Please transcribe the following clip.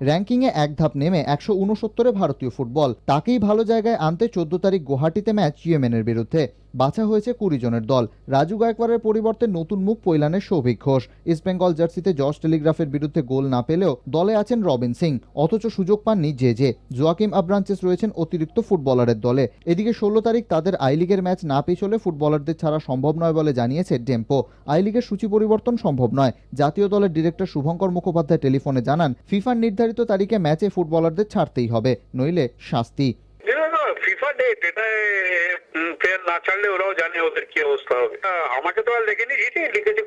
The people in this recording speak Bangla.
র্যাঙ্কিংয়ে এক ধাপ নেমে একশো উনসত্তরে ভারতীয় ফুটবল। তাকেই ভালো জায়গায় আনতে চোদ্দ তারিখ গুয়াহাটিতে ম্যাচ ইয়েমেনের বিরুদ্ধে। বাছা হয়েছে কুড়ি জনের দল। রাজু গায়কোয়াড়ের পরিবর্তে নতুন মুখ পৈলানের সৌভিক ঘোষ। ইস্টবেঙ্গল জার্সিতে জর্জ টেলিগ্রাফের বিরুদ্ধে গোল না পেলেও দলে আছেন রবিন সিং। অথচ সুযোগ পাননি জে জে। জোয়াকিম আব্রাঞ্চেস রয়েছেন অতিরিক্ত ফুটবলারের দলে। এদিকে ষোলো তারিখ তাদের আই লিগের ম্যাচ না পেছলে ফুটবলারদের ছাড়া সম্ভব নয় বলে জানিয়েছে ডেম্পো। আই লিগের সূচি পরিবর্তন সম্ভব নয়। জাতীয় দলের ডিরেক্টর শুভঙ্কর মুখোপাধ্যায় টেলিফোনে জানান, ফিফার নির্ধারিত তারিখে ম্যাচে ফুটবলারদের ছাড়তেই হবে, নইলে শাস্তি। ফিফা ডেট এটা না ছাড়লে ওরাও জানে ওদের কি অবস্থা হবে আহ, আমাকে তো আর লেখেনি চিঠি লিখেছি কুশলকে কুশল বুঝবো